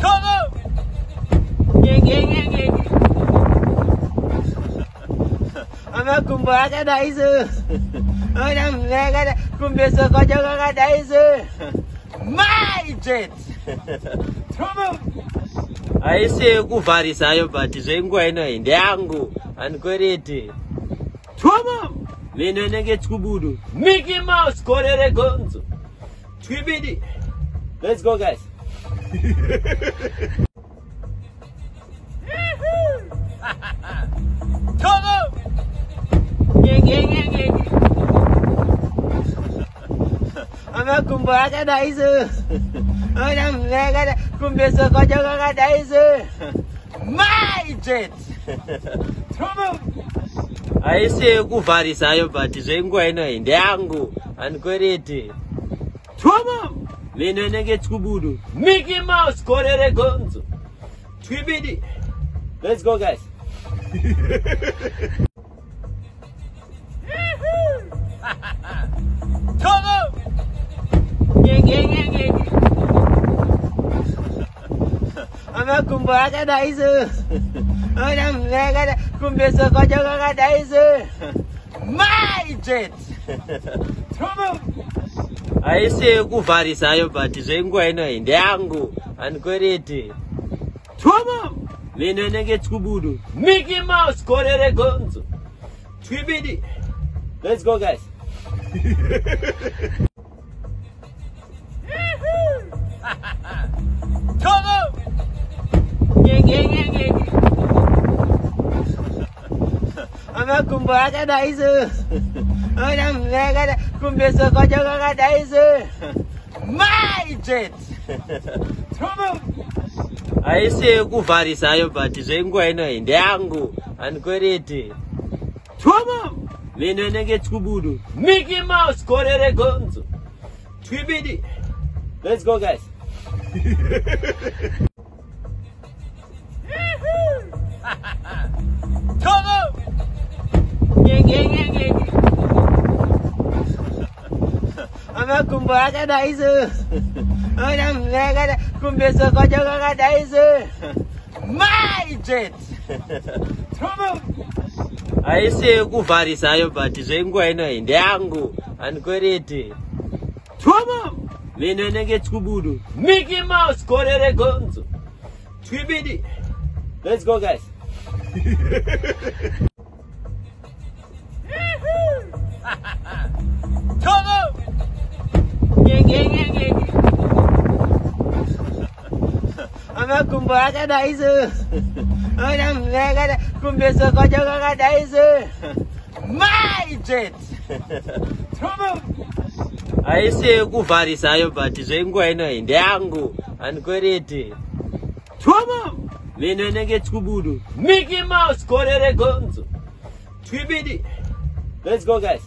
Togo! Amakumbo akadai so. Ona mvekada kumbe sokocho kakadai so. My jet. Togo! haisi yekuvharisayo but zvenguva ino ndeyangu handikwereti tomo mino nenge tikubudu miki mouse gore regonzo twibidi let's go guys. Tomo ngengengenge amakumbo akadai so ona mvekada kumbe sokocho kakadai so my jet. Haisi yekuvharisayo but zvenguva ino iyi ndeyangu. Handikwereti. Tomo mino nenge tikubudu. Miki mouse gore regonzo twibidi. Let's go guys. Tomo ngengengenge amakumbo akadai so ona mvekada kumbe sokocho kakadai so my jet. Tomo haisi yekuvharisayo but zvenguva ino iyi ndeyangu handikwereti tomo mino nenge tikubudu miki mouse gore regonzo. Twibidi. Let's go guys. Tomo amakumbo akadai Una vegada começou com a jogada 10. Mindset! Aisi yekuvharisayo but zvenguva inoyi ndeyangu handikwereti tuma mino inenge twibudu miki mouse gore regonzo twibidi let's go guys. Amakumbo akadai so ona mvekada kumbe sokocho kakadai so my jet. Haisi yekuvharisayo but zvenguva ino iyi ndeyangu handikwereti tomo mino nenge tikubudu miki mouse gore regonzo. Twibidi. Let's go guys amakumbo akadai so ona mvekada kumbe sokocho kakadai so my jet. Tomo haisi yekuvharisayo but zvenguva ino iyi ndeyangu. Handikwereti tomo mino nenge tikubudu miki mouse gore regonzo. Twibidi. Let's go guys